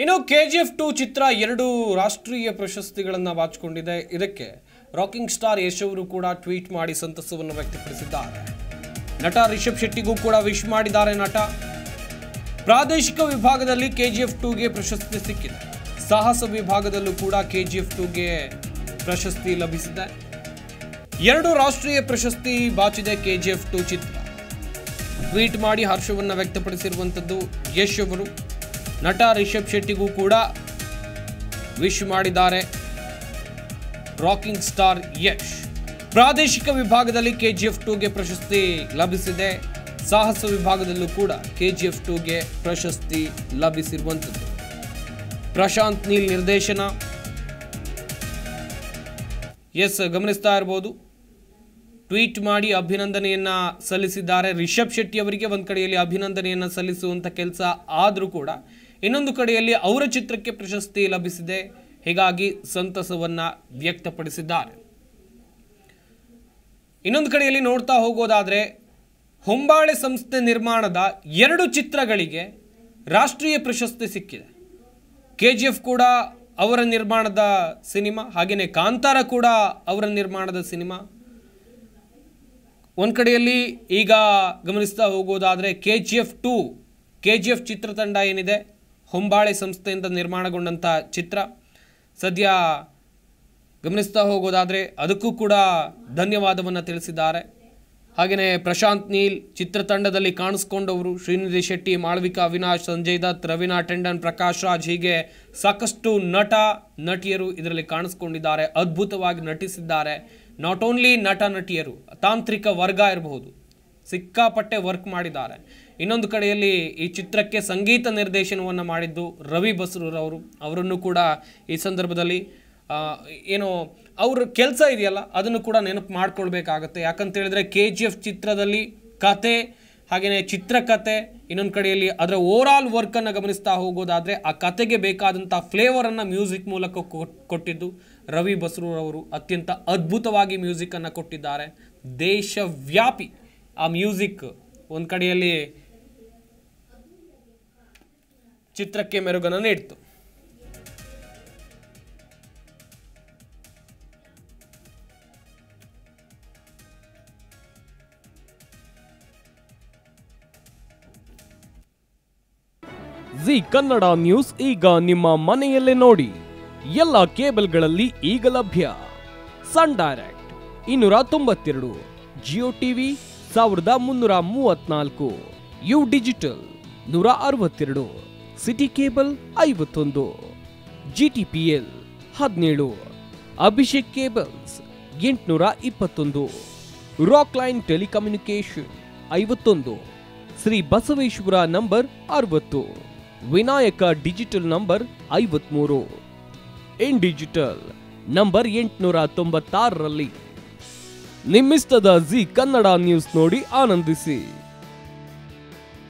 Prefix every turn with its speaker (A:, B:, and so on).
A: ಇನ್ನು K G F two ಚಿತ್ರ ಎರಡು ರಾಷ್ಟ್ರೀಯ ಪ್ರಶಸ್ತಿಗಳನ್ನು ಬಾಚಿಕೊಂಡಿದೆ ಇದಕ್ಕೆ ರಾಕಿಂಗ್ ಸ್ಟಾರ್ ಯಶ್ ಅವರು ಕೂಡ ಟ್ವೀಟ್ ಮಾಡಿ ಸಂತಸವನ್ನು ವ್ಯಕ್ತಪಡಿಸಿದ್ದಾರೆ. ನಟ ರಿಷಬ್ ಶೆಟ್ಟಿಗೂ ಕೂಡ ವಿಶ್ ಮಾಡಿದ್ದಾರೆ ನಟ. ಪ್ರಾದೇಶಿಕ ವಿಭಾಗದಲ್ಲಿ ಕೆ ಜಿ ಎಫ್ ಟೂಗೆ ಪ್ರಶಸ್ತಿ ಸಿಕ್ಕಿದೆ. ಸಾಹಸ ವಿಭಾಗದಲ್ಲೂ ಕೂಡ ಕೆ ಜಿ ಎಫ್ ಟೂಗೆ ಪ್ರಶಸ್ತಿ ಲಭಿಸಿದೆ. ಎರಡು ರಾಷ್ಟ್ರೀಯ ಪ್ರಶಸ್ತಿ ಬಾಚಿದೆ ಕೆ ಜಿ ಎಫ್ ಟು ಚಿತ್ರ. ಟ್ವೀಟ್ ಮಾಡಿ ಹರ್ಷವನ್ನು ವ್ಯಕ್ತಪಡಿಸಿರುವಂಥದ್ದು ಯಶ್ ಅವರು. ನಟ ರಿಷಬ್ ಶೆಟ್ಟಿಗೂ ಕೂಡ ವಿಶ್ ಮಾಡಿದ್ದಾರೆ. Rocking star Yash. ಪ್ರಾದೇಶಿಕ ವಿಭಾಗದಲ್ಲಿ ಕೆಜಿಎಫ್ ಟೂಗೆ ಪ್ರಶಸ್ತಿ ಲಭಿಸಿದೆ. ಸಾಹಸ ವಿಭಾಗದಲ್ಲೂ ಕೂಡ ಕೆಜಿಎಫ್ ಟೂಗೆ ಪ್ರಶಸ್ತಿ ಲಭಿಸಿರುವಂಥದ್ದು. ಪ್ರಶಾಂತ್ ನೀಲ್ ನಿರ್ದೇಶನ. ಎಸ್, ಗಮನಿಸ್ತಾ ಇರ್ಬೋದು. ಟ್ವೀಟ್ ಮಾಡಿ ಅಭಿನಂದನೆಯನ್ನ ಸಲ್ಲಿಸಿದ್ದಾರೆ. ರಿಷಬ್ ಶೆಟ್ಟಿ ಅವರಿಗೆ ಒಂದು ಕಡೆಯಲ್ಲಿ ಅಭಿನಂದನೆಯನ್ನ ಸಲ್ಲಿಸುವಂತ ಕೆಲಸ ಆದರೂ ಕೂಡ ಇನ್ನೊಂದು ಕಡೆಯಲ್ಲಿ ಅವರ ಚಿತ್ರಕ್ಕೆ ಪ್ರಶಸ್ತಿ ಲಭಿಸಿದೆ. ಹೀಗಾಗಿ ಸಂತಸವನ್ನು ವ್ಯಕ್ತಪಡಿಸಿದ್ದಾರೆ. ಇನ್ನೊಂದು ಕಡೆಯಲ್ಲಿ ನೋಡ್ತಾ ಹೋಗೋದಾದರೆ, ಹೊಂಬಾಳೆ ಸಂಸ್ಥೆ ನಿರ್ಮಾಣದ ಎರಡು ಚಿತ್ರಗಳಿಗೆ ರಾಷ್ಟ್ರೀಯ ಪ್ರಶಸ್ತಿ ಸಿಕ್ಕಿದೆ. ಕೆ ಜಿ ಎಫ್ ಕೂಡ ಅವರ ನಿರ್ಮಾಣದ ಸಿನಿಮಾ ಹಾಗೆಯೇ ಕಾಂತಾರ ಕೂಡ ಅವರ ನಿರ್ಮಾಣದ ಸಿನಿಮಾ. ಒಂದು ಕಡೆಯಲ್ಲಿ ಈಗ ಗಮನಿಸ್ತಾ ಹೋಗೋದಾದರೆ, K G F two, K G F ಚಿತ್ರತಂಡ ಏನಿದೆ ಹೊಂಬಾಳೆ ಸಂಸ್ಥೆಯಿಂದ ನಿರ್ಮಾಣಗೊಂಡಂಥ ಚಿತ್ರ. ಸದ್ಯ ಗಮನಿಸ್ತಾ ಹೋಗೋದಾದರೆ ಅದಕ್ಕೂ ಕೂಡ ಧನ್ಯವಾದವನ್ನು ತಿಳಿಸಿದ್ದಾರೆ. ಹಾಗೆಯೇ ಪ್ರಶಾಂತ್ ನೀಲ್ ಚಿತ್ರತಂಡದಲ್ಲಿ ಕಾಣಿಸ್ಕೊಂಡವರು ಶ್ರೀನಿಧಿ ಶೆಟ್ಟಿ, ಮಾಳವಿಕಾ ಅವಿನಾಶ್, ಸಂಜಯ್ ದತ್, ರವೀನಾ ಟೆಂಡನ್, ಪ್ರಕಾಶ್ ರಾಜ್ ಹೀಗೆ ಸಾಕಷ್ಟು ನಟ, ನಟಿಯರು ಇದರಲ್ಲಿ ಕಾಣಿಸ್ಕೊಂಡಿದ್ದಾರೆ, ಅದ್ಭುತವಾಗಿ ನಟಿಸಿದ್ದಾರೆ. ನಾಟ್ ಓನ್ಲಿ ನಟ, ನಟಿಯರು, ತಾಂತ್ರಿಕ ವರ್ಗ ಇರಬಹುದು. ಸಿಕ್ಕಾಪಟ್ಟೆ ವರ್ಕ್ ಮಾಡಿದ್ದಾರೆ. ಇನ್ನೊಂದು ಕಡೆಯಲ್ಲಿ ಈ ಚಿತ್ರಕ್ಕೆ ಸಂಗೀತ ನಿರ್ದೇಶನವನ್ನು ಮಾಡಿದ್ದು ರವಿ ಬಸ್ರೂರವರು ಅವರನ್ನು ಕೂಡ ಈ ಸಂದರ್ಭದಲ್ಲಿ ಏನು ಅವ್ರ ಕೆಲಸ ಇದೆಯಲ್ಲ, ಅದನ್ನು ಕೂಡ ನೆನಪು ಮಾಡ್ಕೊಳ್ಬೇಕಾಗತ್ತೆ. ಯಾಕಂತೇಳಿದರೆ ಕೆ ಜಿ ಎಫ್ ಚಿತ್ರದಲ್ಲಿ ಕತೆ ಹಾಗೆಯೇ ಚಿತ್ರಕತೆ, ಇನ್ನೊಂದು ಕಡೆಯಲ್ಲಿ ಅದರ ಓವರ್ ಆಲ್ ವರ್ಕನ್ನು ಗಮನಿಸ್ತಾ ಹೋಗೋದಾದರೆ ಆ ಕತೆಗೆ ಬೇಕಾದಂಥ ಫ್ಲೇವರನ್ನು ಮ್ಯೂಸಿಕ್ ಮೂಲಕ ಕೊಟ್- ಕೊಟ್ಟಿದ್ದು ರವಿ ಬಸ್ರೂರವರು ಅತ್ಯಂತ ಅದ್ಭುತವಾಗಿ ಮ್ಯೂಸಿಕನ್ನು ಕೊಟ್ಟಿದ್ದಾರೆ. ದೇಶವ್ಯಾಪಿ. ಆ ಮ್ಯೂಸಿಕ್ ಒಂದು ಕಡೆಯಲ್ಲಿ ಚಿತ್ರಕ್ಕೆ ಮೆರುಗನ್ನು ನೀಡಿತು.
B: ಜಿ ಕನ್ನಡ ನ್ಯೂಸ್ ಈಗ ನಿಮ್ಮ ಮನೆಯಲ್ಲೇ ನೋಡಿ. ಎಲ್ಲ ಕೇಬಲ್ಗಳಲ್ಲಿ ಈಗ ಲಭ್ಯ. ಸನ್ ಡೈರೆಕ್ಟ್, ಇನ್ನೂರ ತೊಂಬತ್ತೆರಡು, ಜಿಯೋ ಟಿವಿ ಸಾವಿರದ ಮುನ್ನೂರ ಮೂವತ್ನಾಲ್ಕು ಯು ಡಿಜಿಟಲ್ ನೂರ ಅರವತ್ತೆರಡು. ಸಿಟಿ ಕೇಬಲ್ ಐವತ್ತೊಂದು. ಜಿ ಟಿ ಪಿ ಎಲ್ ಹದಿನೇಳು. ಅಭಿಷೇಕ್ ಕೇಬಲ್ಸ್ ಎಂಟುನೂರ ಇಪ್ಪತ್ತೊಂದು. ರಾಕ್ ಲೈನ್ ಟೆಲಿಕಮ್ಯುನಿಕೇಶನ್ ಐವತ್ತೊಂದು. ಶ್ರೀ ಬಸವೇಶ್ವರ ನಂಬರ್ ಅರವತ್ತು. ವಿನಾಯಕ ಡಿಜಿಟಲ್ ನಂಬರ್ ಐವತ್ಮೂರು. ಇನ್ ಡಿಜಿಟಲ್ ನಂಬರ್ ಎಂಟುನೂರ ತೊಂಬತ್ತಾರರಲ್ಲಿ ನಿಮ್ಮಿಸ್ತದ ಜಿ ಕನ್ನಡ ನ್ಯೂಸ್ ನೋಡಿ ಆನಂದಿಸಿ.